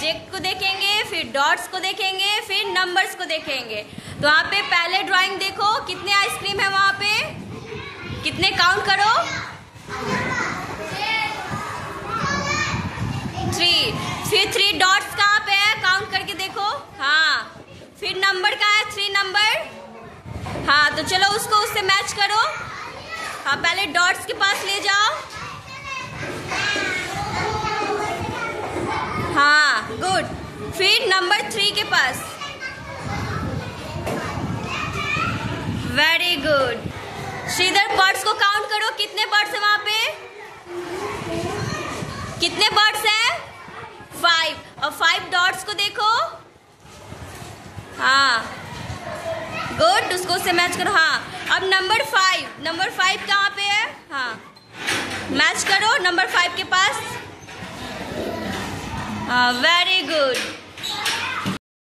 Object को देखेंगे, फिर डॉट्स को देखेंगे, फिर नंबर्स को देखेंगे। तो वहाँ पे पहले ड्राइंग देखो, कितने आइसक्रीम है वहाँ पे? कितने काउंट करो? थ्री फिर थ्री डॉट्स कहाँ पे है? काउंट करके देखो। हाँ। फिर नंबर कहाँ है? थ्री नंबर हाँ तो चलो उसको उससे मैच करो। हाँ पहले डॉट्स के पास ले जाओ हाँ गुड। फिर नंबर थ्री के पास। वेरी गुड श्रीधर बर्ड्स को काउंट करो। कितने बर्ड्स है वहाँ पे? कितने बर्ड्स हैं? फाइव और फाइव डॉट्स को देखो। हाँ। गुड उसको उससे मैच करो। हाँ। अब नंबर फाइव नंबर फाइव कहाँ पे है? हाँ। मैच करो। नंबर फाइव के पास। Uh, very good.